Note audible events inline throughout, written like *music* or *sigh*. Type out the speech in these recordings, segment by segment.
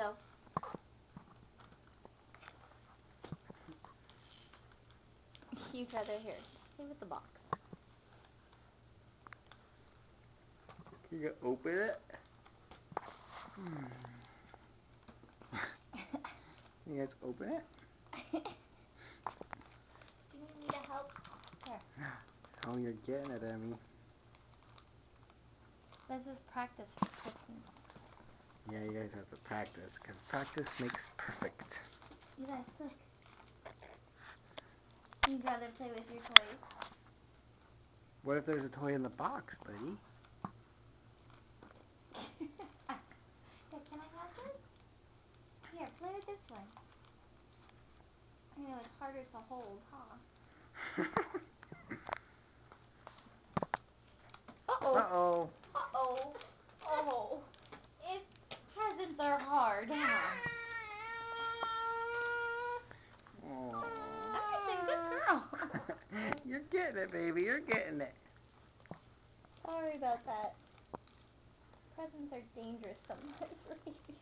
go. *laughs* You'd rather here. Stay with the box. You can open it. Hmm. *laughs* you guys open it? Do you need help? Oh, you're getting it, Emmy. This is practice for Christmas. Yeah, you guys have to practice, because practice makes perfect. You guys look. You'd rather play with your toys? What if there's a toy in the box, buddy? *laughs* Can I have this? Here, play with this one. I know it's harder to hold, huh? *laughs* Uh-oh. Uh-oh. Oh. If presents are hard, huh? Aw. Emerson, good girl. You're getting it, baby. You're getting it. Sorry about that. Presents are dangerous sometimes for babies.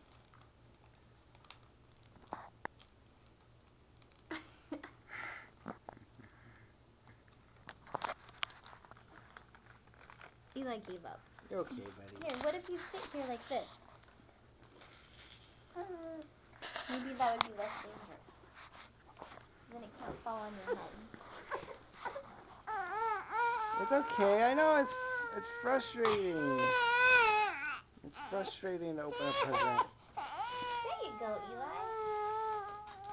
Eli gave up. You're okay, buddy. Here, what if you sit here like this? Uh, maybe that would be less dangerous. Then it can't fall on your head. It's okay. I know it's it's frustrating. It's frustrating to open a present. There you go, Eli.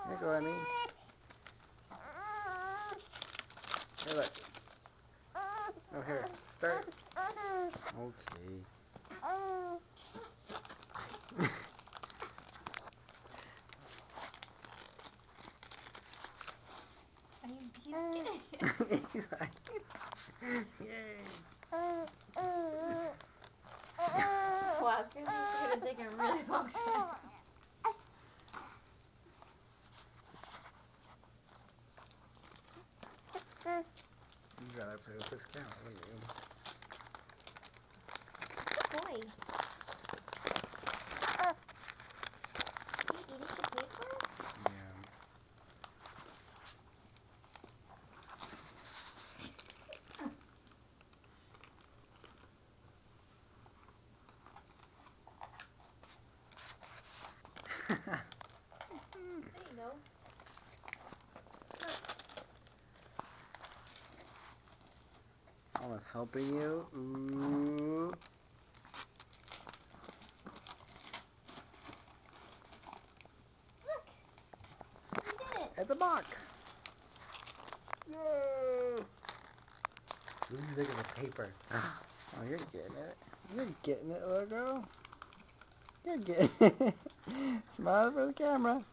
Here you go, Emmy. Here, look. Oh, here. Start. Okay. I mean, he's getting it. Yay. Wow, Christmas is gonna take a You'd rather play with this camera, wouldn't you? Good boy. You eating the paper? Yeah. There you go. Almost helping you. Ooh. Look. You did it. At the box. Yay. Ooh, look at the paper. Oh, you're getting it. You're getting it, little girl. You're getting it. *laughs* Smile for the camera.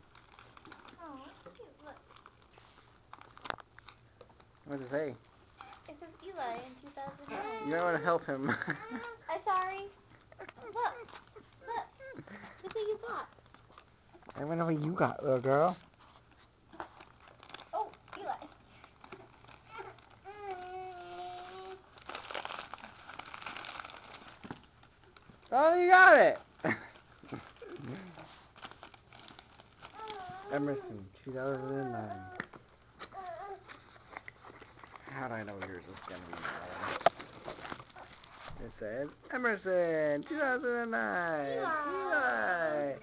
Oh, that's cute. Look. What does it say? It says Eli in 2009. You might want to help him. *laughs* I'm sorry. Look. Look. Look what you got. I wonder what you got, little girl. Oh, Eli. Oh, you got it. *laughs* Emerson, 2009. How do I know yours is gonna be mine? It says Emerson, 2009. Eli. Eli.